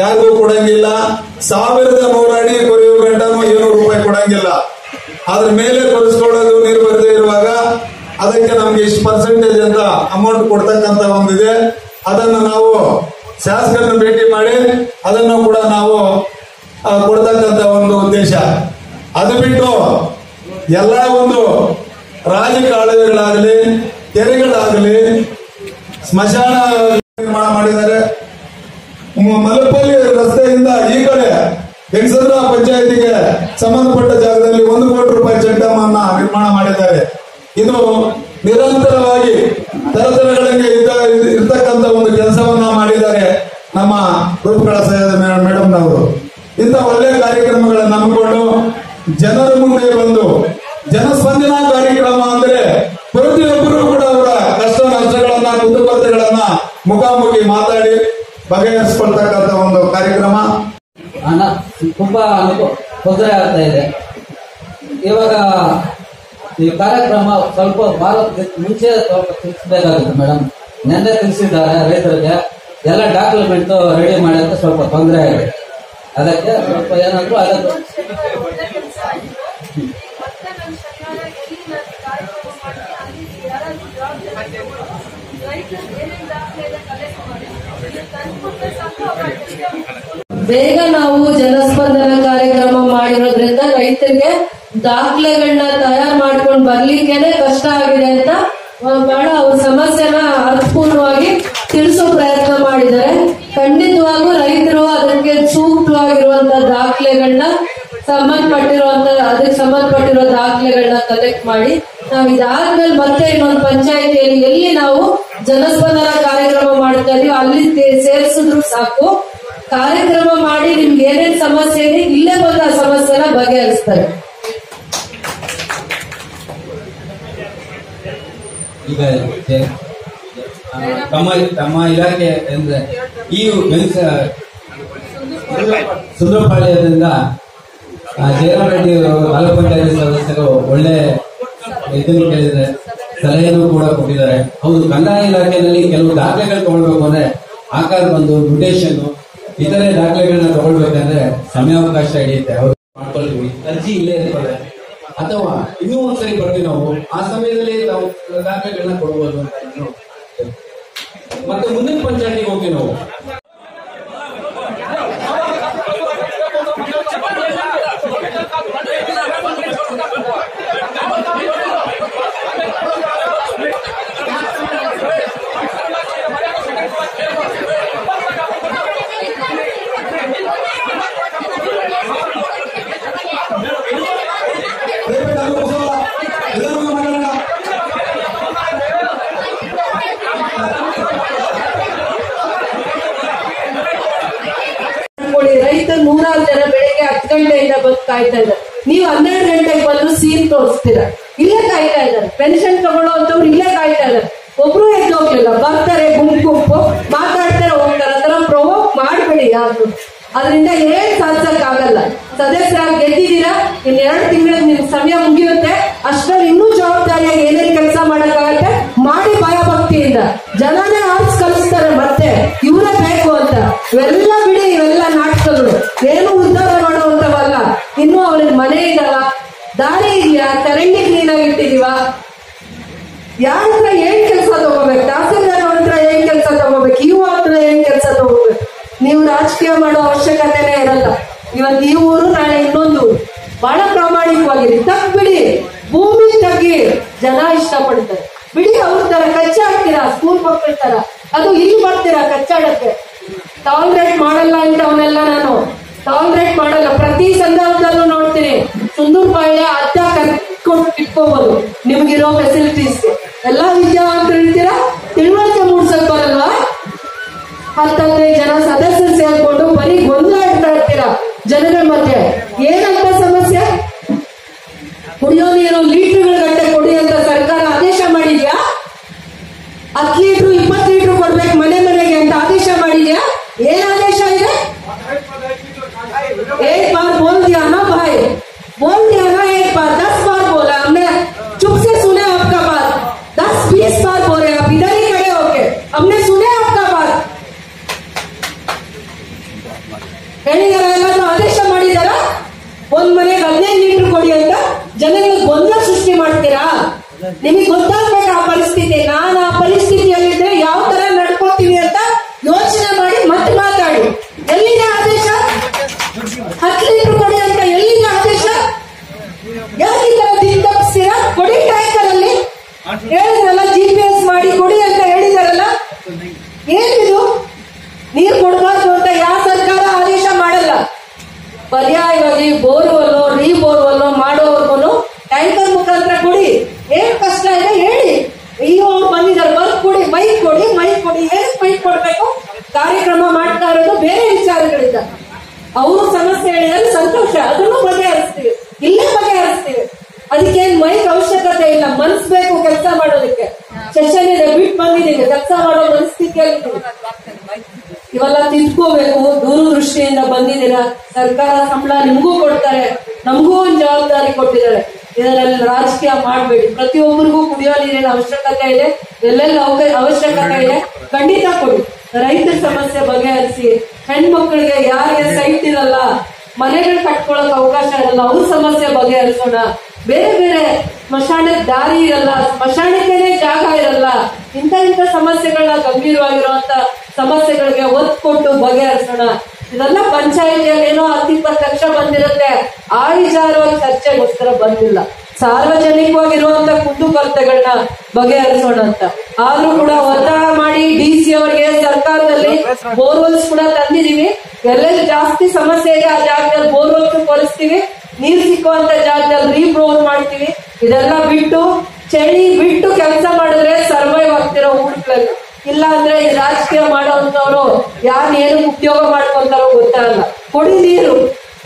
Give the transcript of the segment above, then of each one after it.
ಯಾರಿಗೂ ಕೊಡಂಗಿಲ್ಲ. ಸಾವಿರದ ನೂರ ಅಡಿ ಕೊರೆಯುವ ಗಂಟನೂ ರೂಪಾಯಿ ಕೊಡಂಗಿಲ್ಲ. ಅದ್ರ ಮೇಲೆ ಕೊರಿಸ್ಕೊಳ್ಳೋದು ನೀರು ಬರದೇ ಇರುವಾಗ ಅದಕ್ಕೆ ನಮ್ಗೆ ಇಷ್ಟು ಪರ್ಸೆಂಟೇಜ್ ಅಂತ ಅಮೌಂಟ್ ಕೊಡ್ತಕ್ಕಂತ ಒಂದಿದೆ. ಅದನ್ನು ನಾವು ಶಾಸಕರನ್ನ ಭೇಟಿ ಮಾಡಿ ಅದನ್ನು ಕೂಡ ನಾವು ಕೊಡ್ತಕ್ಕಂತ ಒಂದು ಉದ್ದೇಶ. ಅದು ಬಿಟ್ಟು ಎಲ್ಲ ಒಂದು ರಾಜಕಾಲುವೆಗಳಾಗಲಿ ಕೆರೆಗಳಾಗಲಿ, ಸ್ಮಶಾನ ನಿರ್ಮಾಣ ಮಾಡಿದ್ದಾರೆ. ಮಲಪಲ್ಲಿ ರಸ್ತೆಯಿಂದ ಈ ಕಡೆ ಹೆಂಗಸಂದ್ರ ಪಂಚಾಯತಿಗೆ ಸಂಬಂಧಪಟ್ಟ ಜಾಗದಲ್ಲಿ ಒಂದು ಕೋಟಿ ರೂಪಾಯಿ ಚೆಕ್ಡಮನ್ನ ನಿರ್ಮಾಣ ಮಾಡಿದ್ದಾರೆ. ಇದು ನಿರಂತರವಾಗಿ ತರತರಗಳಿಗೆ ಇರ್ತಕ್ಕಂತ ಒಂದು ಕೆಲಸವನ್ನ ಮಾಡಿದ್ದಾರೆ ನಮ್ಮ ರೂಪಕಳ ಮೇಡಮ್ ನವರು ಇಂಥ ಒಳ್ಳೆ ಕಾರ್ಯಕ್ರಮಗಳನ್ನು ನಂಬಿಕೊಂಡು ಜನರ ಮುಂದೆ ಬಂದು ಜನಸ್ಪಂದನಾ ಕಾರ್ಯಕ್ರಮ ಅಂದ್ರೆ ಪ್ರತಿಯೊಬ್ಬರು ಕೂಡ ಅವರ ಕಷ್ಟ ನಷ್ಟಗಳನ್ನ ಕುಂದುಕೊರತೆಗಳನ್ನ ಮುಖಾಮುಖಿ ಬಗೆಹರಿಸ್ಕೊಳ್ತಕ್ಕಂಥ ಒಂದು ಕಾರ್ಯಕ್ರಮ. ಹಣ ತುಂಬಾ ತೊಂದರೆ ಆಗ್ತಾ ಇದೆ. ಇವಾಗ ಈ ಕಾರ್ಯಕ್ರಮ ಸ್ವಲ್ಪ ಭಾರತ ಮುಂಚೆ ಸ್ವಲ್ಪ ತಿಳಿಸಬೇಕಾಗುತ್ತೆ ಮೇಡಮ್. ನೆನ್ನೆ ತಿಳಿಸಿದ್ದಾರೆ ರೈತರಿಗೆ. ಎಲ್ಲ ಡಾಕ್ಯುಮೆಂಟ್ ರೆಡಿ ಮಾಡೋಕ್ಕೆ ಸ್ವಲ್ಪ ತೊಂದರೆ ಆಗಿದೆ. ಅದಕ್ಕೆ ಸ್ವಲ್ಪ ಏನಾದ್ರು ಅದಕ್ಕೆ ಮತ್ತೆ ನನ್ನ ಶನಿವಾರ ಎಲ್ಲಿ ಕಾರ್ಯಕ್ರಮ ಮಾಡಿ ಯಾರಾದ್ರೂ ಜವಾಬ್ದಾರಿ ತಗೊಂಡು ರೈತರು ಏನೇನು ದಾಖಲೆ ಇದೆ ಕಲೆಕ್ಟ್ ಮಾಡಿ ತಂದ್ಕೊಟ್ರೆ ಸಾಕು ಅವ್ರ ಅಡ್ಜಸ್ಟ್ ಬೇಗ ನಾವು ಜನಸ್ಪಂದನ ಕಾರ್ಯಕ್ರಮ ಮಾಡಿರೋದ್ರಿಂದ ರೈತರಿಗೆ ದಾಖಲೆಗಳನ್ನ ತಯಾರು ಮಾಡ್ಕೊಂಡು ಬರ್ಲಿಕ್ಕೆನೆ ಕಷ್ಟ ಆಗಿದೆ ಅಂತ ಬಹಳ ಅವ್ರ ಸಮಸ್ಯೆನ ಅರ್ಥಪೂರ್ಣವಾಗಿ ತಿಳಿಸೋ ಪ್ರಯತ್ನ ಮಾಡಿದ್ದಾರೆ. ಖಂಡಿತವಾಗೂ ರೈತರು ಅದಕ್ಕೆ ಸೂಕ್ತವಾಗಿರುವಂತ ದಾಖಲೆಗಳನ್ನ ಸಂಬಂಧಪಟ್ಟಿರುವಂತ ಅದಕ್ಕೆ ಸಂಬಂಧಪಟ್ಟಿರೋ ದಾಖಲೆಗಳನ್ನ ಕಲೆಕ್ಟ್ ಮಾಡಿ, ನಾವು ಇದಾದ್ಮೇಲೆ ಮತ್ತೆ ಇನ್ನೊಂದು ಪಂಚಾಯತಿಯಲ್ಲಿ ಎಲ್ಲಿ ನಾವು ಜನಸ್ಪಂದನ ಕಾರ್ಯಕ್ರಮ ಮಾಡ್ತಾ ಇದೀವಿ, ಅಲ್ಲಿ ಸೇರಿಸಿದ್ರು ಸಾಕು. ಕಾರ್ಯಕ್ರಮ ಮಾಡಿ ನಿಮ್ಗೆ ಏನೇನ್ ಸಮಸ್ಯೆ ಇದೆ, ಇಲ್ಲೇ ಬಂದ ಆ ಸಮಸ್ಯೆನ ಬಗೆಹರಿಸ್ತಾರೆ. ಈಗ ತಮ್ಮ ತಮ್ಮ ಇಲಾಖೆ ಈ ಸುಂದರಪಾಳ್ಯದಿಂದ ಜಯರಾಮ್ ರೆಡ್ಡಿ ತಾಲೂಕು ಪಂಚಾಯತಿ ಸದಸ್ಯರು ಒಳ್ಳೆ ಇದನ್ನು ಕೇಳಿದ್ರೆ ಸಲಹೆಯನ್ನು ಕೂಡ ಕೊಟ್ಟಿದ್ದಾರೆ. ಹೌದು, ಕಂದಾಯ ಇಲಾಖೆಯಲ್ಲಿ ಕೆಲವು ದಾಖಲೆಗಳು ತಗೊಳ್ಬೇಕು ಅಂದ್ರೆ ಆಕಾರ ಬಂದು ಮ್ಯೂಟೇಶನ್ ಇತರೆ ದಾಖಲೆಗಳನ್ನ ತಗೊಳ್ಬೇಕಂದ್ರೆ ಸಮಯಾವಕಾಶ ಹಿಡಿಯುತ್ತೆ. ಅವ್ರು ಮಾಡ್ಕೊಳ್ತೀವಿ. ಅರ್ಜಿ ಇಲ್ಲೇ ಇರ್ತದೆ. ಅಥವಾ ಇನ್ನೂ ಒಂದ್ಸರಿ ಬರ್ತೀವಿ ನಾವು. ಆ ಸಮಯದಲ್ಲಿ ನಾವು ದಾಖಲೆಗಳನ್ನ ಕೊಡಬಹುದು ಅಂತ ಮತ್ತೆ ಮುಂದಿನ ಪಂಚಾಯತಿಗೆ ಹೋಗ್ತೀವಿ ನಾವು. ಕಾಯ್ತಾ ಇದ್ದಾರೆ. ನೀವು ಹನ್ನೆರಡು ಗಂಟೆಗೆ ಬಂದು ಸೀನ್ ತೋರಿಸ್ತೀರ? ಇಲ್ಲೇ ಕಾಯ್ತಾ ಇದ್ದಾರೆ. ಪೆನ್ಷನ್ ತಗೊಳ್ಳೋ ಅಂತವ್ರು ಇಲ್ಲೇ ಕಾಯ್ತಾ ಇದ್ದಾರೆ. ಒಬ್ರು ಎದ್ದು ಹೋಗ್ಲಿಲ್ಲ. ಬರ್ತಾರೆ, ಗುಂಪು ಗುಂಪು. ಮಾತಾಡ್ತಾರೆ, ಹೋಗ್ತಾರೆ. ಅದರ ಪ್ರೊವೋಕ್ ಮಾಡಬೇಡಿ ಯಾರು. ಅದರಿಂದ ಏನ್ ಸಾಧಿಸಕ್ ಆಗಲ್ಲ ಸದಸ್ಯರಾಗಿ ಗೆದ್ದಿದ್ದೀರಾ? ಇನ್ ಎರಡು ತಿಂಗಳ ನಿಮ್ ಸಮಯ ಮುಗಿಯುತ್ತೆ. ಅಷ್ಟರಲ್ಲಿ ದಾರಿ ಇದೆಯಾ? ಚರಂಡಿ ಕ್ಲೀನ್ ಆಗಿ ಇಟ್ಟಿದೀವ ಯಾರ ಹತ್ರ ಏನ್ ಕೆಲಸ ತಗೋಬೇಕು? ತಹಸೀಲ್ದಾರ್ ಹತ್ರ ಏನ್ ಕೆಲಸ ತಗೋಬೇಕು? ಇವು ಹತ್ರ ಏನ್ ಕೆಲಸ ತಗೋಬೇಕು? ನೀವು ರಾಜಕೀಯ ಮಾಡೋ ಅವಶ್ಯಕತೆನೇ ಇರಲ್ಲ. ಇವತ್ತು ಈ ಊರು, ನಾಳೆ ಇನ್ನೊಂದು ಬಹಳ ಪ್ರಾಮಾಣಿಕವಾಗಿರಿ ತಗ್ಬಿಡಿ ಭೂಮಿ ತಗ್ಗಿ. ಜನ ಇಷ್ಟಪಡ್ತಾರೆ. ಬಿಡಿ ಅವ್ರ ತರ ಕಚ್ಚಾಡ್ತೀರಾ ಸ್ಕೂಲ್ ಮಕ್ಕಳ ತರ. ಅದು ಇಲ್ಲಿ ಮಾಡ್ತೀರಾ ಕಚ್ಚಾಡಕ್ಕೆ? ಟಾಲ್ರೇಟ್ ಮಾಡಲ್ಲ ಅಂತ ಅವನ್ನೆಲ್ಲ ನಾನು. ಟಾಲ್ರೇಟ್ ಮಾಡಲ್ಲ. ಪ್ರತಿ ಸಂದರ್ಭದಲ್ಲೂ ನೋಡ್ತೀನಿ. ಸುಂದೂರ್ ಪಾಳ್ಯ ಅಡ್ಡ ಕರ್ಕೊಂಡು ಇಟ್ಕೋಬಹುದು ನಿಮ್ಗಿರೋ ಫೆಸಿಲಿಟೀಸ್ ಎಲ್ಲಾ ವಿದ್ಯಾವಂತರು ಇರ್ತೀರಾ ತಿಳುವಳಿಕೆ ಮೂಡಿಸಕ್ ಬರಲ್ವಾ ಹತ್ತೆ ಜನ ಸದಸ್ಯರು ಸೇರ್ಕೊಂಡು ಬರೀ ಗೊಂದಲ ಇರ್ತೀರಾ? ಜನಗಳ ಮಧ್ಯೆ. ಏನಂತ ಸಮಸ್ಯೆ? ಕುಡಿಯೋ ನೀರು ಲೀಟರ್ ಗಂಟೆ ಕೊಡಿ ಅಂತ ಸರ್ಕಾರ ಆದೇಶ ಮಾಡಿದ್ಯಾ? ಹತ್ತು ಲೀಟರ್, ಇಪ್ಪತ್ತು ಲೀಟರ್ ಕೊಡ್ಬೇಕು ಮನೆ ಮನೆಗೆ ಅಂತ ಆದೇಶ ಮಾಡಿದ್ಯಾ? ಏನ್ ಆದೇಶ ಇದೆ? ಏನ್ ಬಾರ್ ಬೋಲ್ದ್ಯಾನೋ Olha ಸಂತೋಷ ಅದನ್ನು ಬಗೆಹರಿಸ್ತೀವಿ. ಇಲ್ಲೇ ಬಗೆಹರಿಸ್ತೀವಿ. ಅದಕ್ಕೇನ್ ಮೈಕ್ ಅವಶ್ಯಕತೆ ಇಲ್ಲ. ಮನ್ಸ್ ಬೇಕು ಕೆಲಸ ಮಾಡೋದಕ್ಕೆ ಸೆಷನ್ ಇದೆ ಬಿಟ್ ಬಂದಿದ್ದೀವಿ. ಕೆಲಸ ಮಾಡೋ ಮನಸ್ಥಿತಿಯಲ್ಲಿ ಇವೆಲ್ಲ ತಿದ್ಕೋಬೇಕು. ದೂರದೃಷ್ಟಿಯಿಂದ ಬಂದಿದ್ದೀರಾ? ಸರ್ಕಾರ ಸಂಬಳ ನಿಮಗೂ ಕೊಡ್ತಾರೆ. ನಮಗೂ ಒಂದು ಜವಾಬ್ದಾರಿ ಕೊಟ್ಟಿದ್ದಾರೆ. ಇದರಲ್ಲಿ ರಾಜಕೀಯ ಮಾಡಬೇಡಿ. ಪ್ರತಿಯೊಬ್ಬರಿಗೂ ಕುಡಿಯೋ ನೀರಿನ ಅವಶ್ಯಕತೆ ಇದೆ. ಎಲ್ಲೆಲ್ಲ ಅವಶ್ಯಕತೆ ಇದೆ. ಖಂಡಿತ ಕೊಡಿ. ರೈತರ ಸಮಸ್ಯೆ ಬಗೆಹರಿಸಿ. ಹೆಣ್ಮಕ್ಳಿಗೆ ಯಾರಿಗೆ ಸೈಟ್ ಇರಲ್ಲ ಮನೆಗಳು ಕಟ್ಕೊಳಕ್ ಅವಕಾಶ ಇರಲ್ಲ, ಅವ್ರ ಸಮಸ್ಯೆ ಬಗೆಹರಿಸೋಣ. ಬೇರೆ ಬೇರೆ ಸ್ಮಶಾನದ ದಾರಿ ಇರಲ್ಲ, ಸ್ಮಶಾನಕ್ಕೇನೆ ಜಾಗ ಇರಲ್ಲ. ಇಂಥ ಇಂಥ ಸಮಸ್ಯೆಗಳನ್ನ ಗಂಭೀರವಾಗಿರುವಂತ ಸಮಸ್ಯೆಗಳಿಗೆ ಒತ್ತು ಕೊಟ್ಟು ಬಗೆಹರಿಸೋಣ. ಇದೆಲ್ಲ ಪಂಚಾಯತಿಯಲ್ಲಿ ಏನೋ ಹತ್ತಿಪ್ಪತ್ತು ಲಕ್ಷ ಬಂದಿರುತ್ತೆ. ಆ ವಿಚಾರವಾಗಿ ಚರ್ಚೆಗೋಸ್ಕರ ಬಂದಿಲ್ಲ. ಸಾರ್ವಜನಿಕವಾಗಿರುವಂತ ಕುಂದುಕೊರತೆಗಳನ್ನ ಬಗೆಹರಿಸೋಣ ಅಂತ. ಆದ್ರೂ ಕೂಡ ಒತ್ತಾಯ ಮಾಡಿ ಡಿ ಸಿ ಅವರಿಗೆ, ಸರ್ಕಾರದಲ್ಲಿ ಬೋರ್ವೆಲ್ಸ್ ಕೂಡ ತಂದಿದೀವಿ. ಎಲ್ಲೆಲ್ಲಿ ಜಾಸ್ತಿ ಸಮಸ್ಯೆ ಇದೆ ಆ ಜಾಗದಲ್ಲಿ ಬೋರ್ವೆಲ್ಸ್ ಕೊರೆಸ್ತೀವಿ. ನೀರ್ ಸಿಕ್ಕುವಂತ ಜಾಗದಲ್ಲಿ ರೀಬ್ರೋಲ್ ಮಾಡ್ತೀವಿ. ಇದೆಲ್ಲ ಬಿಟ್ಟು, ಚಳಿ ಬಿಟ್ಟು ಕೆಲಸ ಮಾಡಿದ್ರೆ ಸರ್ವೈವ್ ಆಗ್ತಿರೋ ಊರುಗಳಲ್ಲಿ ಇಲ್ಲ ಅಂದ್ರೆ ಈ ರಾಜಕೀಯ ಮಾಡೋಂತವ್ರು ಯಾರು ಏನು ಉದ್ಯೋಗ ಮಾಡ್ಕೊಂತಾರೋ ಗೊತ್ತಾಗಲ್ಲ ಕೊಡಿ ನೀರು.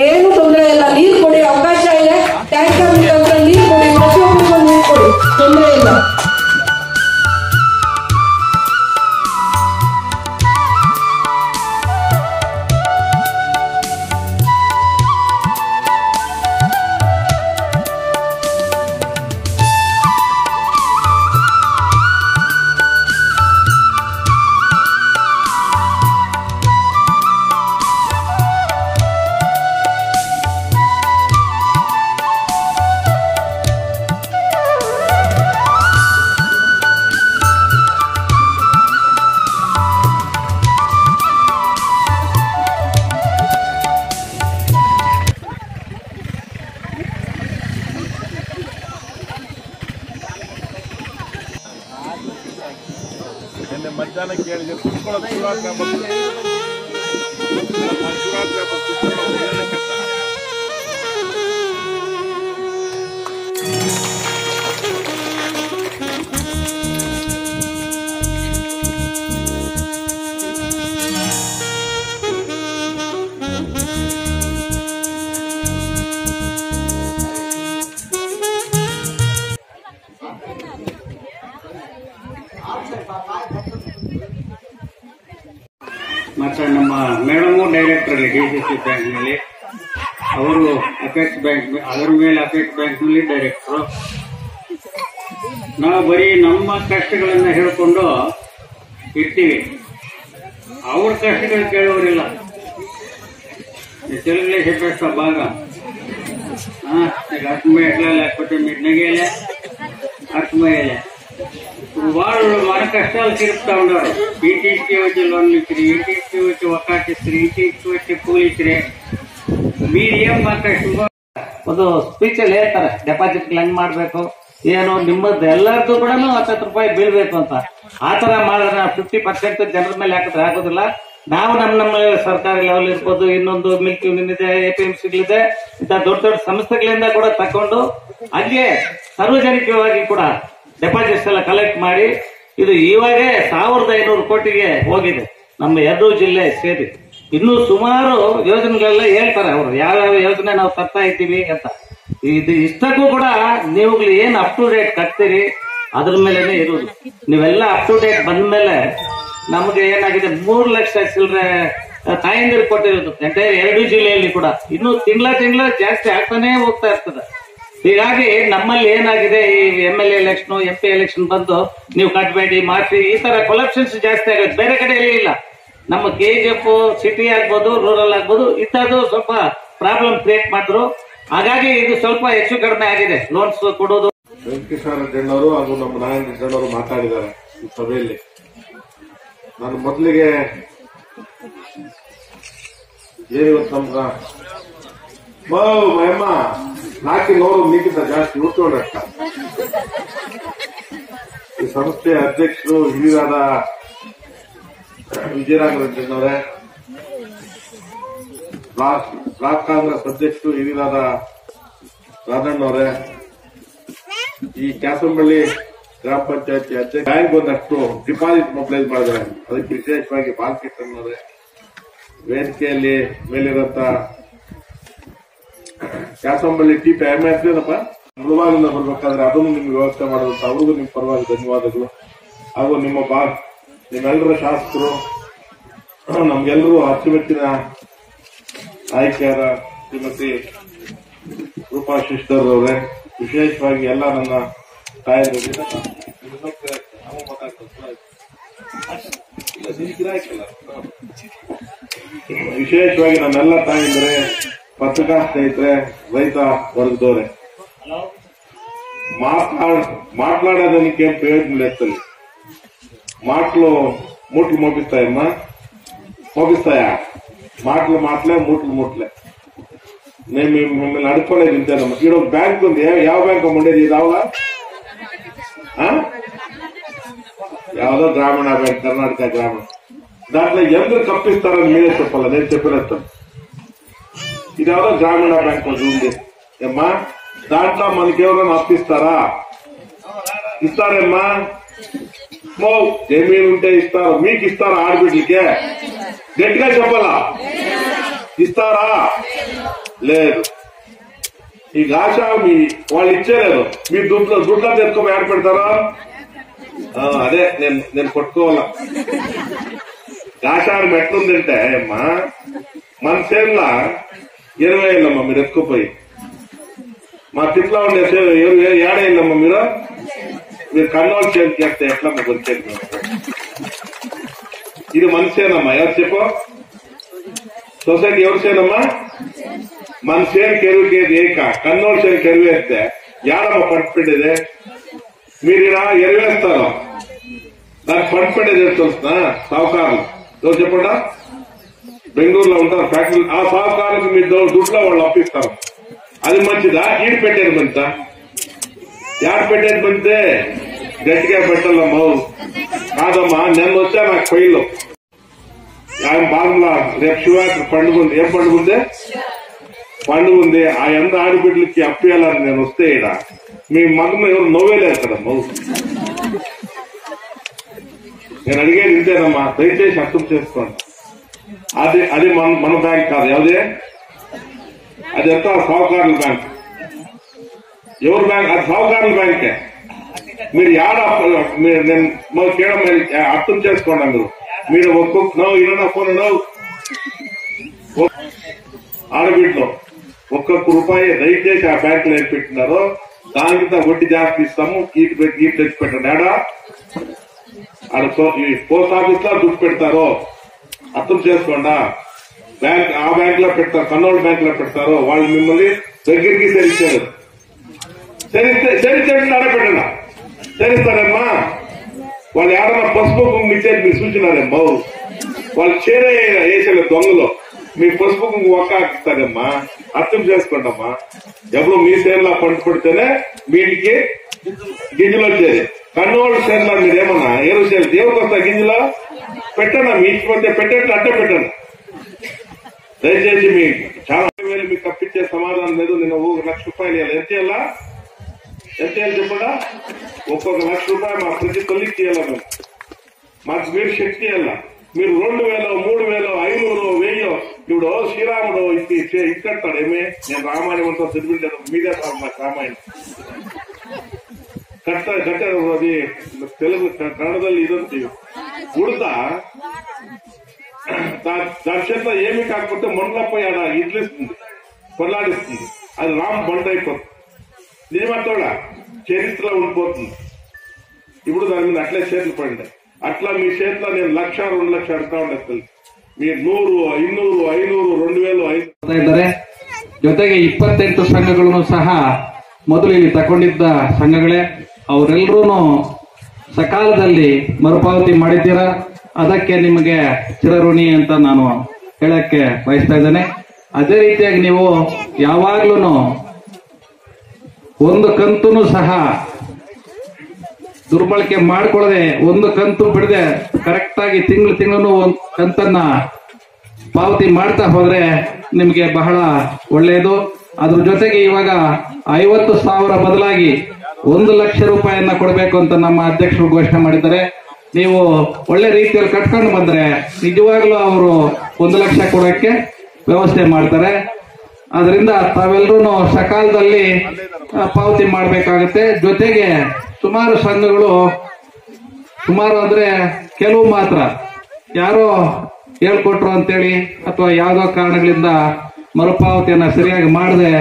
ಏನು ತೊಂದರೆ ಇಲ್ಲ. ನೀರು ಕೊಡಿ ಅವಕಾಶ ಇದೆ. ಟ್ಯಾಂಕರ್ ನೀರು ತೊಂದರೆ ಇಲ್ಲ ಡೈರೆಕ್ಟರ್ ಡಿ ಸಿ ಸಿ ಬ್ಯಾಂಕ್ನಲ್ಲಿ ಅವರು ಅಪೆಕ್ಸ್ ಬ್ಯಾಂಕ್ ಅದರ ಮೇಲೆ ಅಪೆಕ್ಸ್ ಬ್ಯಾಂಕ್ನಲ್ಲಿ ಡೈರೆಕ್ಟರು ನಾವು ಬರೀ ನಮ್ಮ ಕಷ್ಟಗಳನ್ನ ಹೇಳ್ಕೊಂಡು ಇರ್ತೀವಿ ಅವ್ರ ಕಷ್ಟಗಳು ಕೇಳೋರಿಲ್ಲ తెలుగులో చెప్పేస్తా బాగా ఆ, నీకు అర్థమయ్యేట్లా లేకపోతే మీరు నెగేలే అర్థమయ్యేలే ఇప్పుడు వాళ్ళు మన కష్టాలు తీరుస్తా ఉన్నారు ఇంటికి వచ్చి లోన్లు ఇచ్చి ఇంటికి వచ్చి ఒక్కాటి ఇస్తారు ఇంటికి వచ్చి కూలి ఇచ్చిరే మీరు ఏం మా కష్టమో ಒಂದು ಸ್ಪೀಚ್ ಅಲ್ಲಿ ಹೇಳ್ತಾರೆ ಡೆಪಾಸಿಟ್ ಹೆಂಗ್ ಮಾಡ್ಬೇಕು ಏನು ನಿಮ್ಮದು ಎಲ್ಲರದ್ದು ಕೂಡ ಹತ್ತತ್ತು ರೂಪಾಯಿ ಬೀಳ್ಬೇಕು ಅಂತ ಆ ತರ ಮಾಡಿದ್ರೆ ನಾವು ಫಿಫ್ಟಿ ಪರ್ಸೆಂಟ್ ಜನರ ಮೇಲೆ ಹಾಕಿದ್ರೆ ಆಗೋದಿಲ್ಲ ನಾವು ನಮ್ಮ ನಮ್ಮ ಸರ್ಕಾರಿ ಲೆವೆಲ್ ಇರ್ಬೋದು ಇನ್ನೊಂದು ಮಿಲ್ಕ್ ಯೂನಿಯನ್ ಇದೆ ಎ ಪಿ ಎಂ ಸಿಗಳಿದೆ ಇಂಥ ದೊಡ್ಡ ದೊಡ್ಡ ಸಂಸ್ಥೆಗಳಿಂದ ಕೂಡ ತಕೊಂಡು ಹಂಗೆ ಸಾರ್ವಜನಿಕವಾಗಿ ಕೂಡ ಡೆಪಾಸಿಟ್ಸ್ ಎಲ್ಲ ಕಲೆಕ್ಟ್ ಮಾಡಿ ಇದು ಇವಾಗೇ ಸಾವಿರದ ಐನೂರು ಕೋಟಿಗೆ ಹೋಗಿದೆ. ನಮ್ಮ ಎರಡು ಜಿಲ್ಲೆ ಸೇರಿ. ಇನ್ನು ಸುಮಾರು ಯೋಜನೆಗಳೆಲ್ಲ ಹೇಳ್ತಾರೆ ಅವರು. ಯಾವ್ಯಾವ ಯೋಜನೆ ನಾವು ತರ್ತಾ ಇದ್ದೀವಿ ಅಂತ. ಇದು ಇಷ್ಟಕ್ಕೂ ಕೂಡ ನೀವುಗಳು ಏನ್ ಅಪ್ ಟು ಡೇಟ್ ಕಟ್ತೀರಿ, ಅದ್ರ ಮೇಲೆನೆ ಇರೋದು. ನೀವೆಲ್ಲ ಅಪ್ ಟು ಡೇಟ್ ಬಂದ್ಮೇಲೆ ನಮಗೆ ಏನಾಗಿದೆ, ಮೂರು ಲಕ್ಷ ಚಿಲ್ಲರೆ ತಾಯಂದಿರು ಕೊಟ್ಟಿರೋದು. ಎಂಟೈರ್ ಎರಡು ಜಿಲ್ಲೆಯಲ್ಲಿ ಕೂಡ. ಇನ್ನು ತಿಂಗಳ ತಿಂಗಳ ಜಾಸ್ತಿ ಆಗ್ತಾನೆ ಹೋಗ್ತಾ ಇರ್ತದೆ. ಹೀಗಾಗಿ ನಮ್ಮಲ್ಲಿ ಏನಾಗಿದೆ, ಈ M L election M P election ಬಂದು ನೀವು ಕಟ್ಟಬೇಡಿ ಮಾತಿ ಈ ತರ ಕೊಲಪ್ಷನ್ಸ್ ಜಾಸ್ತಿ ಆಗುತ್ತೆ ಬೇರೆ ಕಡೆಯಲ್ಲಿ ಇಲ್ಲ. ನಮ್ಮ ಕೆ ಜಿ ಎಫ್ ಸಿಟಿ ಆಗ್ಬೋದು ರೂರಲ್ ಆಗ್ಬೋದು, ಇಂಥದ್ದು ಸ್ವಲ್ಪ ಪ್ರಾಬ್ಲಮ್ ಕ್ರಿಯೇಟ್ ಮಾಡಿದ್ರು. ಹಾಗಾಗಿ ಇದು ಸ್ವಲ್ಪ ಹೆಚ್ಚು ಕಡಿಮೆ ಆಗಿದೆ. ಲೋನ್ಸ್ ಕೊಡೋದು. ವೆಂಕಟೇಶ್ವರ ಜಣ್ಣವರು ಹಾಗೂ ನಮ್ಮ ನಾರಾಯಣ ಜಣ್ಣವರು ಮಾತಾಡಿದ್ದಾರೆ ಈ ಸಭೆಯಲ್ಲಿ. ನಾನು ಮೊದಲಿಗೆ ಏನಿವತ್ತು ನಮ್ಗ ಮೋ ಮಯಮ್ಮ ನಾಲ್ಕು ನೂರು ನೀಗಿಂತ ಜಾಸ್ತಿ ಉಳ್ಕೊಂಡಕ್ಕ ಈ ಸಂಸ್ಥೆ ಅಧ್ಯಕ್ಷರು ಹಿರಿಯರಾದ ವಿಜಯರಾಘವೇಂದ್ರ ಅವರೇ ಬ್ಲಾಕ್ ಕಾಂಗ್ರೆಸ್ ಅಧ್ಯಕ್ಷರು ಹಿರಿಯರಾದ ರಾಧಣ್ಣವರೇ, ಈ ಕ್ಯಾಸಂಬಳ್ಳಿ ಗ್ರಾಮ ಪಂಚಾಯತಿ ಅಧ್ಯಕ್ಷ, ಬ್ಯಾಂಕ್ ಒಂದಷ್ಟು ಡಿಪಾಸಿಟ್ ಮೊಬೈಲ್ ಮಾಡಿದ್ದಾರೆ. ಅದಕ್ಕೆ ವಿಶೇಷವಾಗಿ ಮಾರ್ಕೆಟ್ ಅವರೇ ವೇದಿಕೆಯಲ್ಲಿ ಮೇಲಿರುವಂತ ಕ್ಯಾಸಂಬಳ್ಳಿ ಟಿ ಪಿ ಎಂ ಏನಪ್ಪ ಮೃದುವಾಗಿಂದ ಬರ್ಬೇಕಾದ್ರೆ ಅದನ್ನು ನಿಮ್ಗೆ ವ್ಯವಸ್ಥೆ ಮಾಡೋದಂತ ಅವ್ರಿಗೂ ನಿಮ್ ಪರವಾಗಿ ಧನ್ಯವಾದಗಳು. ಹಾಗೂ ನಿಮ್ಮ ಬಾ, ನಿಮ್ಮೆಲ್ಲರ ಶಾಸಕರು, ನಮ್ಗೆಲ್ಲರೂ ಅಚ್ಚುಮೆಚ್ಚಿನ ಆಯ್ಕೆಯಾದ ಶ್ರೀಮತಿ ರೂಪಾ ಶಿಸ್ಟರ್ ಅವರೇ ವಿಶೇಷವಾಗಿ ಎಲ್ಲ ನನ್ನ ತಾಯಿಗಳಿಗೆ ವಿಶೇಷವಾಗಿ ನನ್ನೆಲ್ಲ ತಾಯಂದ್ರೆ ಪತ್ರಿಕಾ ಸ್ನೇಹಿತರೆ ರೈತ ವರ್ಗದವರೇ ಮಾತಾಡ್ మాట్లాడడానికి ఏం ప్రయోజనం లేదు మాటలు మూట్లు మోపిస్తాయమ్మా మోపిస్తాయా మాటలు మాటలే మూట్లు మూట్లే నేను మీ- మిమ్మల్ని అడుక్కోలేదు ఇంతేనమ్మా ఈడ ఒక బ్యాంక్ ఉంది ఏ- ಯಾವ బ్యాంక్ ఉండేది ఇది రావాలా ఆ? ಯಾವ್ದೋ ಗ್ರಾಮೀಣ ಬ್ಯಾಂಕ್ ಕರ್ನಾಟಕ ಗ್ರಾಮೀಣ దాంట్లో ఎందుకు కప్పిస్తారని మీరే చెప్పాలి నేను చెప్పలేదు ఇది ఎవరో గ్రామీణ బ్యాంక్ ఉంది. ఏమ్మా? దాంట్లో మనకి ఎవరైనా అప్పిస్తారా? ఇస్తారేమ్మా? మో జమీన్ ఉంటే ఇస్తారు? మీకు ఇస్తారా ఆడబిడ్డలకే? గట్టిగా చెప్పాలా? ఇస్తారా? లేదు. ఈ ఆశ మీ వాళ్ళు ఇచ్చేలేదు. మీ దుడ్లో దుడ్లా తెచ్చుకొని ఏడ పెడతారా? అదే నేను నేను కొట్టుకోవాలా. ఆషాఢం ఎట్లుందంటే అమ్మా మన సేమ్లా ఇరవై ఏళ్ళమ్మా మీరు ఎత్తుకుపోయి. మా తిట్లో ఉండే సేవ ఎవరు? ఏడేళ్ళమ్మా మీరు? మీరు కన్నోళ్ళు చేతి చేస్తే ఎట్లమ్మా కొరికేది ఇది మనసేనమ్మా. ఎవరు చెప్పు? సొసైటీ ఎవరు సేనమ్మా? మన సేను కెరువుకేది ఏక. కన్నోళ్ళు సేను కెరువేస్తే ఏడమ్మ పట్టుపెట్టేది మీరు ఇలా ఎరువేస్తారు. దానికి పట్టుపెట్టేది తెలుస్తున్నా సౌకారం ఎవరు చెప్పండా? బెంగళూరులో ఉంటారు ఫ్యాక్టరీ ఆ సహకారానికి మీ దుడ్లో వాళ్ళు అప్పిస్తారు. అది మంచిదా? ఈడు పెట్టేది మంచిదా? యాడ పెట్టేది మంచిదే? గట్టిగా పెట్టాలమ్మా కాదమ్మా నేను వచ్చా నాకు ఫైల్ ఆయన బాగుందా రేపు శివరాత్రి పండుగ ఉంది. ఏం పండుగ ఉంది? పండుగ ఉంది. ఆ ఎంత ఆడబిడ్డలకి అప్పేయాలని నేను వస్తే ఇడ మీ మగం ఎవరు కదా కదమ్మా నేను అడిగేది ఇంతేనమ్మా. దయచేసి అర్థం చేసుకోండి. అది అది మన మన బ్యాంక్ కాదు. ఎవదే అది ఎంత? సహకారుల బ్యాంక్. ఎవరు బ్యాంక్? అది సహకారుల బ్యాంకే. మీరు యాడ మీరు నేను మాకు చేయడం మీరు అర్థం చేసుకోండి మీరు మీరు ఒక్కొక్క నో ఇరవై ఫోన్ నవ్వు ఆడబిడ్డలో ఒక్కొక్క రూపాయి దయచేసి ఆ బ్యాంక్లో ఏం పెట్టినారో దానికి వడ్డీ జాస్తి ఇస్తాము. కీట్ పెట్టి కీట్ తెచ్చి పెట్టండి. ఆడ ఆడ పోస్ట్ ఆఫీస్లో దుడ్డు పెడతారు. అర్థం చేసుకోండా? బ్యాంక్ ఆ బ్యాంక్లో పెడతారు కన్నోళ్ళ బ్యాంక్లో పెడతారు వాళ్ళు మిమ్మల్ని దగ్గరికి సరిచ్చారు సరిస్తే సరిచేయండి ఆడ సరిస్తారమ్మా. వాళ్ళు ఏడన్నా పసుపు కుంకుమ ఇచ్చేది మీరు సూచనారమ్మా వాళ్ళు చేరే వేసేలే దొంగలు. మీ పసుపు కుంకుమ ఒక్క ఆకిస్తారమ్మా అర్థం చేసుకోండమ్మా. ఎవరు మీ సేవలా పంట పడితేనే వీటికి గింజలు వచ్చేది కన్నోళ్ళు సేన్లా మీరేమన్నా ఏరు చేయాలి దేవుడికి వస్తా గింజలు పెట్టండి మీ ఇచ్చిపోతే పెట్టండి అట్టే పెట్టండి దయచేసి మీ చాలా వేలు మీకు తప్పించే సమాధానం లేదు నేను ఒక లక్ష రూపాయలు ఇవ్వాలి ఎంత చేయాలా ఎంత చేయాలి చెప్పండా ఒక్కొక్క లక్ష రూపాయలు మా ప్రతి తల్లికి చేయాలి మేము మాకు మీరు శక్తి ఇవ్వాల మీరు రెండు వేలు మూడు వేలు ఐనూరు వెయ్యో ఇప్పుడు శ్రీరాముడు ఇది ఇక్కడతాడు ఏమే నేను రామాయణం అంతా చదివింటాను మీదే సార్ నాకు రామాయణం ಕಷ್ಟ ಕಷ್ಟ ಅದೇ ತೆಲುಗು ಕನ್ನಡದಲ್ಲಿ ಇದಂತೀವಿ ಉಡ್ತ? ದಕ್ಷತ ಏಮಿಟ್ ಹಾಕ್ಬಿಟ್ಟು ಮಂಡಪ್ಪ ಯಾರ ಇದ್ಲಿಸ್ತೀನಿ ಕೊಲ್ಲಾಡಿಸ್ತೀನಿ ಅದು ರಾಮ್ ಬಂಡೈಪತ್ ನೀವ ಮಾತೋಳ ಚರಿತ್ರ ಉಂಡ್ಬೋತೀನಿ ಇವಡು ಅಟ್ಲೆ ಅಟ್ಲೇ ಸೇತಲ್ ಪಡೆ. ಅಟ್ಲ ಮೀ ಸೇತ್ಲ ನೀನು ಲಕ್ಷ, ಒಂದು ಲಕ್ಷ ಅಡ್ತಾ ಮೀ ನೂರು, ಐನೂರು ಐನೂರು ರೆಂಡು ವೇಲು ಜೊತೆಗೆ ಇಪ್ಪತ್ತೆಂಟು ಸಂಘಗಳನ್ನು ಸಹ ಮೊದಲು ಇಲ್ಲಿ ತಗೊಂಡಿದ್ದ ಸಂಘಗಳೇ. ಅವರೆಲ್ಲರೂ ಸಕಾಲದಲ್ಲಿ ಮರುಪಾವತಿ ಮಾಡಿದ್ದೀರಾ? ಅದಕ್ಕೆ ನಿಮಗೆ ಚಿರಋಣಿ ಅಂತ ನಾನು ಹೇಳಕ್ಕೆ ಬಯಸ್ತಾ ಇದ್ದೇನೆ. ಅದೇ ರೀತಿಯಾಗಿ ನೀವು ಯಾವಾಗ್ಲೂ ಒಂದು ಕಂತುನು ಸಹ ದುರ್ಬಳಕೆ ಮಾಡ್ಕೊಳ್ಳದೆ ಒಂದು ಕಂತು ಬಿಡದೆ ಕರೆಕ್ಟ್ ಆಗಿ ತಿಂಗಳು ತಿಂಗಳು ಒಂದು ಕಂತನ್ನ ಪಾವತಿ ಮಾಡ್ತಾ ಹೋದ್ರೆ ನಿಮಗೆ ಬಹಳ ಒಳ್ಳೆಯದು. ಅದ್ರ ಜೊತೆಗೆ ಇವಾಗ ಐವತ್ತು ಸಾವಿರ ಬದಲಾಗಿ ಒಂದು ಲಕ್ಷ ರೂಪಾಯಿಯನ್ನ ಕೊಡಬೇಕು ಅಂತ ನಮ್ಮ ಅಧ್ಯಕ್ಷರು ಘೋಷಣೆ ಮಾಡಿದ್ದಾರೆ. ನೀವು ಒಳ್ಳೆ ರೀತಿಯಲ್ಲಿ ಕಟ್ಕೊಂಡು ಬಂದ್ರೆ ನಿಜವಾಗ್ಲೂ ಅವರು ಒಂದು ಲಕ್ಷ ಕೊಡೋಕ್ಕೆ ವ್ಯವಸ್ಥೆ ಮಾಡ್ತಾರೆ. ಅದರಿಂದ ತಾವೆಲ್ಲರೂ ಸಕಾಲದಲ್ಲಿ ಪಾವತಿ ಮಾಡಬೇಕಾಗುತ್ತೆ. ಜೊತೆಗೆ ಸುಮಾರು ಸಂಘಗಳು, ಸುಮಾರು ಅಂದ್ರೆ ಕೆಲವು ಮಾತ್ರ. ಯಾರೋ ಹೇಳ್ಕೊಟ್ರು ಅಂತೇಳಿ ಅಥವಾ ಯಾವ್ದೋ ಕಾರಣಗಳಿಂದ ಮರುಪಾವತಿಯನ್ನ ಸರಿಯಾಗಿ ಮಾಡದೆ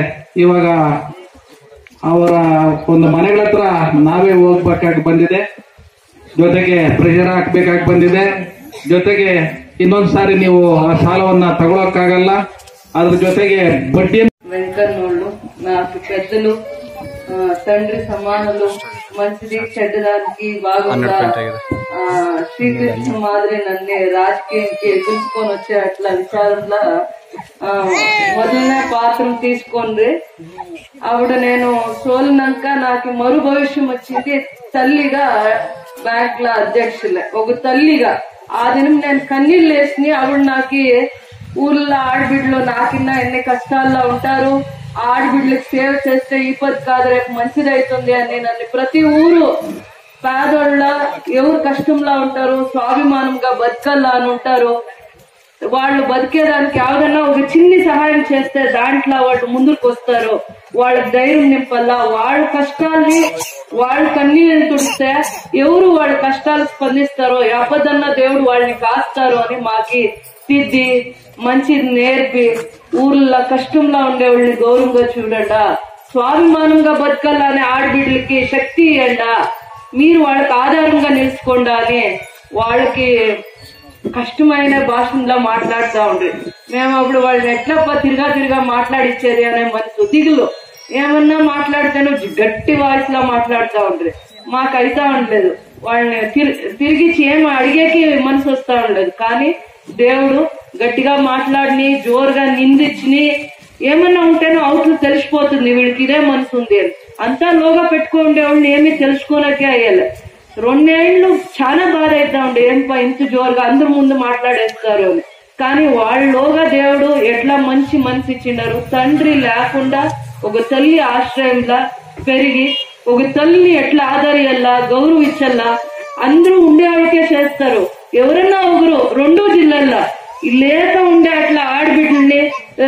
ಇವಾಗ ಅವರ ಒಂದು ಮನೆಗಳ ಹತ್ರ ನಾವೇ ಹೋಗ್ಬೇಕಾಗಿ ಬಂದಿದೆ ಜೊತೆಗೆ ಪ್ರೆಷರ್ ಹಾಕ್ಬೇಕಾಗಿ ಬಂದಿದೆ ಜೊತೆಗೆ ಇನ್ನೊಂದ್ ಸಾರಿ ನೀವು ಆ ಸಾಲವನ್ನ ತಗೊಳಕ್ಕಾಗಲ್ಲ ಅದ್ರ ಜೊತೆಗೆ ಬಡ್ಡಿ వెంకన్నోళ్ళు నాకు పెద్దలు ఆ, తండ్రి సమానులు మంచిది చెడ్డదానికి బాగుందా ఆ, శ్రీకృష్ణ మాదిరి నన్ను రాజకీయంకి పిలుచుకొని వచ్చే అట్లా విచారంలో ఆ, మొదలనే పాత్రం తీసుకుంది ఆవిడ నేను సోలినాక నాకు మరు భవిష్యం వచ్చింది. తల్లిగా బ్యాంక్లో అధ్యక్షులే. ఒక తల్లిగా. ఆ దినం నేను కన్నీళ్ళు వేసి ఆవిడ నాకు ఊర్లో ఆడబిడ్డలు నాకిన్న ఎన్ని కష్టాల్లో ఉంటారు. ఆడబిడ్డలకు సేవ చేస్తే ఈ పది కాదు రేపు మంచిది అవుతుంది అని నన్ను ప్రతి ఊరు పేదోళ్ళ ఎవరు కష్టంలా ఉంటారు స్వాభిమానంగా బతకల్లా అని ఉంటారు. వాళ్ళు బతికేదానికి ఏదన్నా ఒక చిన్ని సహాయం చేస్తే దాంట్లో వాళ్ళు ముందుకు వస్తారు. వాళ్ళకి ధైర్యం నింపల్లా. వాళ్ళ కష్టాల్ని వాళ్ళ కన్నీళ్ళని తుడిస్తే ఎవరు వాళ్ళ కష్టాలు స్పందిస్తారో ఎప్పదన్నా దేవుడు వాళ్ళని కాస్తారు అని మాకి తిద్ది మంచిది నేర్పి ఊర్లో కష్టంలో ఉండే వాళ్ళని గౌరవంగా చూడండా. స్వాభిమానంగా బతకాలనే ఆడబిడ్డలకి శక్తి ఇవ్వండా మీరు వాళ్ళకి ఆధారంగా నిలుచుకోండా అని వాళ్ళకి కష్టమైన భాషలో మాట్లాడుతూ ఉండే మేము అప్పుడు వాళ్ళని ఎట్లప్ప తిరిగా తిరిగా మాట్లాడిచ్చేది అనే మనసు దిగులు ఏమన్నా మాట్లాడితేనో గట్టి వాయిస్లో మాట్లాడుతూ ఉండే మాకు అయితా ఉండలేదు. వాళ్ళని తిరి- తిరిగిచ్చి ఏం అడిగేకి మనసు వస్తా ఉండదు. కానీ దేవుడు గట్టిగా మాట్లాడిని జోరుగా నిందించిని ఏమన్నా ఉంటేనో అవుట్లు తెలిసిపోతుంది. వీడికి ఇదే మనసు ఉంది అని. అంతా లోగా పెట్టుకోండేవాడిని ఏమీ తెలుసుకోలేకే అయ్యాలి. రెండేళ్ళు చాలా బాధ అవుతా ఉండే ఏం ఇంత జోరుగా అందరు ముందు మాట్లాడేస్తారు అని. కానీ వాళ్ళలోగా దేవుడు ఎట్లా మంచి మనసు ఇచ్చినారు తండ్రి లేకుండా ఒక తల్లి ఆశ్రయంలా పెరిగి ఒక తల్లిని ఎట్లా ఆదరియల్లా గౌరవించల్లా అందరూ ఉండేవాడికే చేస్తారు. ఎవరన్నా ఒకరు రెండో జిల్లాల్లో లేక ఉండే అట్లా ఆడబిడ్డల్ని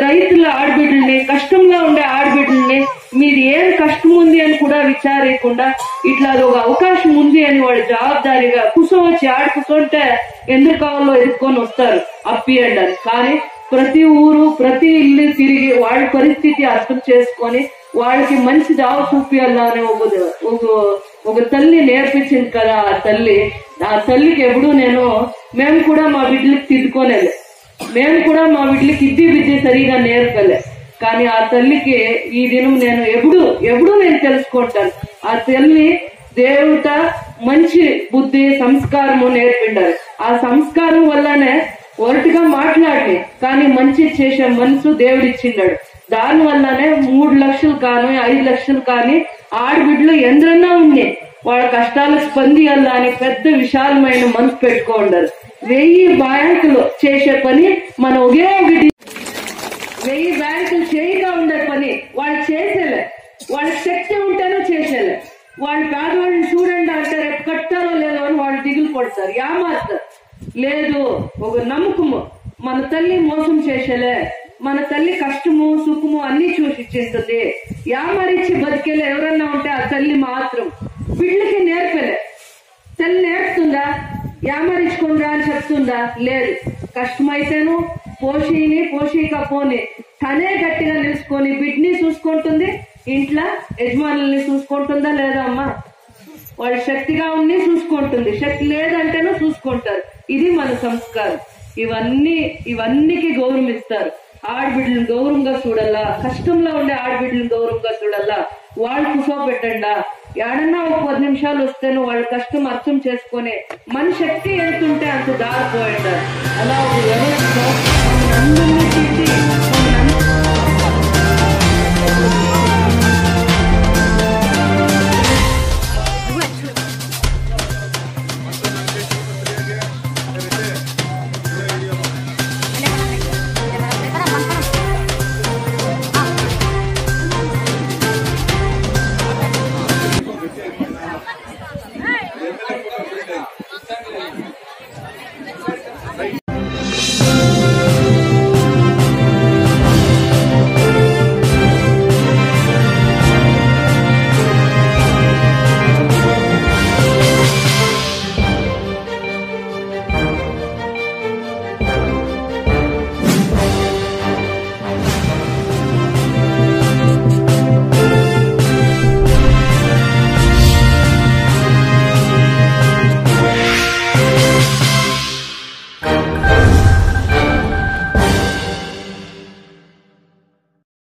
రైతుల ఆడబిడ్డల్ని కష్టంగా ఉండే ఆడబిడ్డల్ని మీరు ఏం కష్టం ఉంది అని కూడా విచారకుండా ఇట్లా అది ఒక అవకాశం ఉంది అని వాడు జవాబారిగా కూర్చోవచ్చి ఆడ కూర్చోంటే ఎందుకు కావాలో ఎదుర్కొని వస్తారు అప్పియండి అని కానీ ప్రతి ఊరు ప్రతి ఇల్లు తిరిగి వాళ్ళ పరిస్థితి అర్థం చేసుకొని వాళ్ళకి మంచి జాబ్ చూపియాలా అనే ఒక ఒక ఒక తల్లి నేర్పించింది కదా ఆ తల్లి. ఆ తల్లికి ఎప్పుడు నేను మేము కూడా మా బిడ్డలకి తిద్దుకోలేదు మేము కూడా మా బిడ్డలకి ఇద్ది బిద్ది సరిగా నేర్పలే. కానీ ఆ తల్లికి ఈ దినం నేను ఎప్పుడు ఎప్పుడు నేను తెలుసుకుంటాను. ఆ తల్లి దేవుట మంచి బుద్ధి సంస్కారము నేర్పిండారు ఆ సంస్కారం వల్లనే ఒరటిగా మాట్లాడి కానీ మంచి చేసే మనసు దేవుడిచ్చిండాడు. దాని వల్లనే మూడు లక్షలు కానీ ఐదు లక్షలు కానీ ఆడబిడ్డలు ఎందరన్నా ఉన్నాయి వాళ్ళ కష్టాలు స్పందియాలా అని పెద్ద విశాలమైన మనసు పెట్టుకోండారు. వెయ్యి బ్యాంకులు చేసే పని మన ఒకే ఒకటి వెయ్యి బ్యాంకులు చేయగా ఉండే పని వాళ్ళు చేసేలే వాళ్ళ శక్తి ఉంటేనే చేసేలే వాళ్ళు పేదవాళ్ళని చూడండి అంటే రేపు కట్టారో లేదో అని వాళ్ళు దిగులు పడతారు ఏమారుతారు లేదు ఒక నమ్మకము. మన తల్లి మోసం చేసేలే మన తల్లి కష్టము సుఖము అన్ని చూసి చేస్తుంది యామరిచ్చి బతికేలే ఎవరన్నా ఉంటే ఆ తల్లి మాత్రం. బిడ్డలకి నేర్పలే. తల్లి నేర్పుతుందా? యామరించుకుందా అని చెప్తుందా? లేదు. కష్టమైతేను పోషిని పోషిక పోని తనే గట్టిగా నిలుచుకొని బిడ్ని చూసుకుంటుంది ఇంట్లో యజమానుల్ని చూసుకుంటుందా లేదా అమ్మా? వాళ్ళ శక్తిగా ఉన్న ఉంటుంది శక్తి లేదంటేనూ చూసుకుంటారు. ఇది మన సంస్కారం. ఇవన్నీ ఇవన్నీకి గౌరవం ఇస్తారు. ఆడబిడ్డలను గౌరవంగా చూడాలా కష్టంలో ఉండే ఆడబిడ్డలను గౌరవంగా చూడాలా వాళ్ళు కూర్చోబెట్టండా ఎడన్నా ఒక పది నిమిషాలు వస్తేనే వాళ్ళ కష్టం అర్థం చేసుకొని మన శక్తి ఎంతుంటే అంత దారిపోయండి అలా ఒక అందరినీ